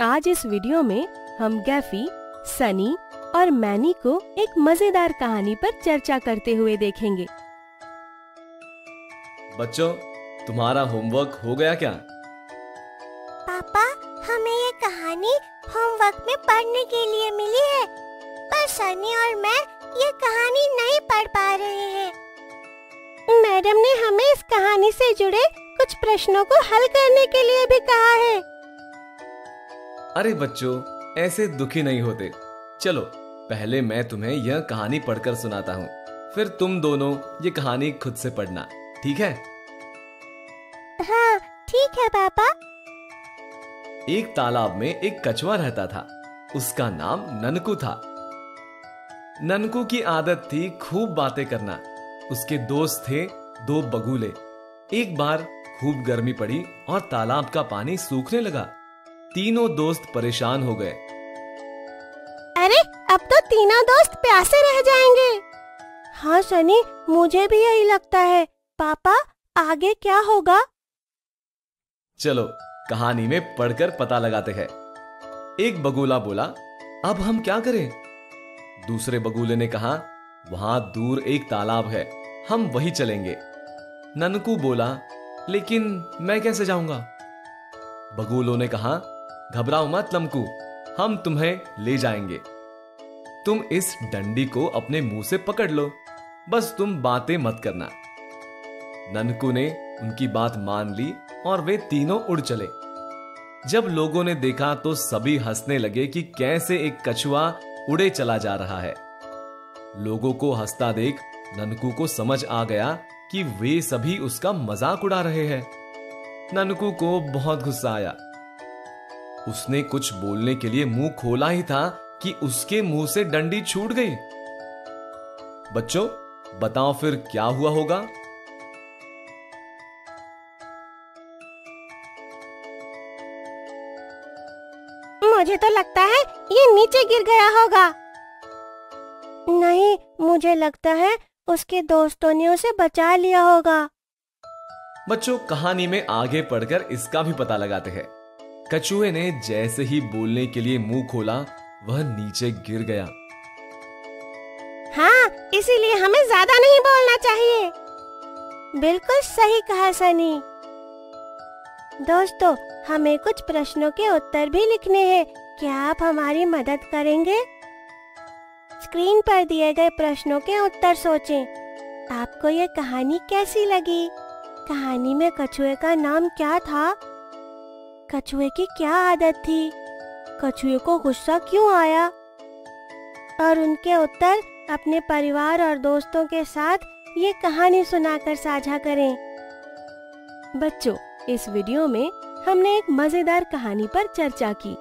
आज इस वीडियो में हम गैफी सनी और मैनी को एक मज़ेदार कहानी पर चर्चा करते हुए देखेंगे। बच्चों तुम्हारा होमवर्क हो गया क्या? पापा हमें ये कहानी होमवर्क में पढ़ने के लिए मिली है पर सनी और मैं ये कहानी नहीं पढ़ पा रहे हैं। मैडम ने हमें इस कहानी से जुड़े कुछ प्रश्नों को हल करने के लिए भी कहा है। अरे बच्चों ऐसे दुखी नहीं होते। चलो पहले मैं तुम्हें यह कहानी पढ़कर सुनाता हूँ। फिर तुम दोनों ये कहानी खुद से पढ़ना ठीक है? हाँ ठीक है पापा। एक तालाब में एक कछुआ रहता था। उसका नाम ननकू था। ननकू की आदत थी खूब बातें करना। उसके दोस्त थे दो बगुले। एक बार खूब गर्मी पड़ी और तालाब का पानी सूखने लगा। तीनों दोस्त परेशान हो गए। अरे अब तो तीनों दोस्त प्यासे रह जाएँगे। हाँ सनी मुझे भी यही लगता है। पापा आगे क्या होगा? चलो कहानी में पढ़कर पता लगाते हैं। एक बगुला बोला अब हम क्या करें? दूसरे बगुले ने कहा वहाँ दूर एक तालाब है हम वही चलेंगे। ननकू बोला लेकिन मैं कैसे जाऊँगा? बगुलों ने कहा घबराओ मत, लमकू। हम तुम्हें ले जाएँगे। तुम इस डंडी को अपने मुँह से पकड़ लो। बस तुम बातें मत करना। ननकू ने उनकी बात मान ली और वे तीनों उड़ चले। जब लोगों ने देखा तो सभी हंसने लगे कि कैसे एक कछुआ उड़े चला जा रहा है। लोगों को हंसता देख ननकू को समझ आ गया कि वे सभी उसका मज़ाक उड़ा रहे हैं। ननकू को बहुत गुस्सा आया। उसने कुछ बोलने के लिए मुँह खोला ही था कि उसके मुँह से डंडी छूट गई। बच्चों बताओ फिर क्या हुआ होगा? मुझे तो लगता है ये नीचे गिर गया होगा। नहीं मुझे लगता है उसके दोस्तों ने उसे बचा लिया होगा। बच्चों कहानी में आगे पढ़कर इसका भी पता लगाते हैं। कछुए ने जैसे ही बोलने के लिए मुँह खोला, वह नीचे गिर गया। हाँ इसीलिए हमें ज़्यादा नहीं बोलना चाहिए। बिल्कुल सही कहा, सनी। दोस्तों, हमें कुछ प्रश्नों के उत्तर भी लिखने हैं। क्या आप हमारी मदद करेंगे? स्क्रीन पर दिए गए प्रश्नों के उत्तर सोचें। आपको ये कहानी कैसी लगी? कहानी में कछुए का नाम क्या था? कछुए की क्या आदत थी? कछुए को गुस्सा क्यों आया? और उनके उत्तर अपने परिवार और दोस्तों के साथ ये कहानी सुनाकर साझा करें। बच्चों, इस वीडियो में हमने एक मज़ेदार कहानी पर चर्चा की।